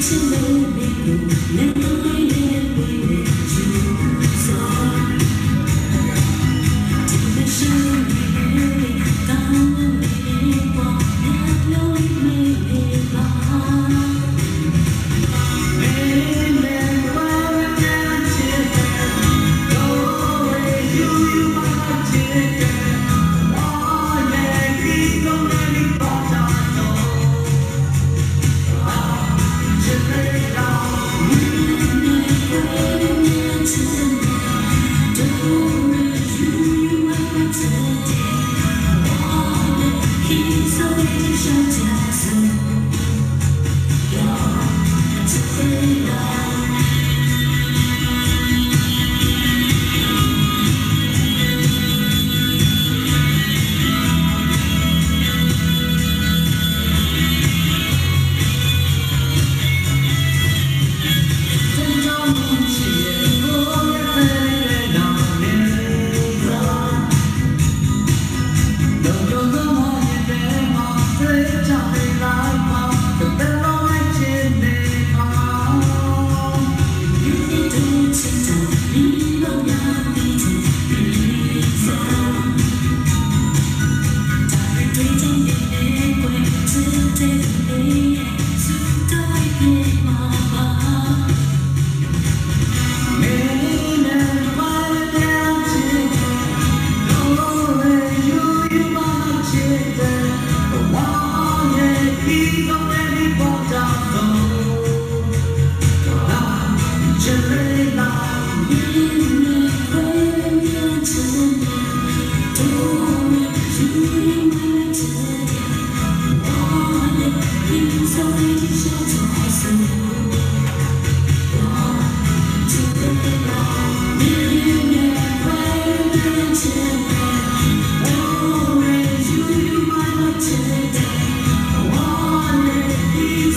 to know me, never you. today. I wanna be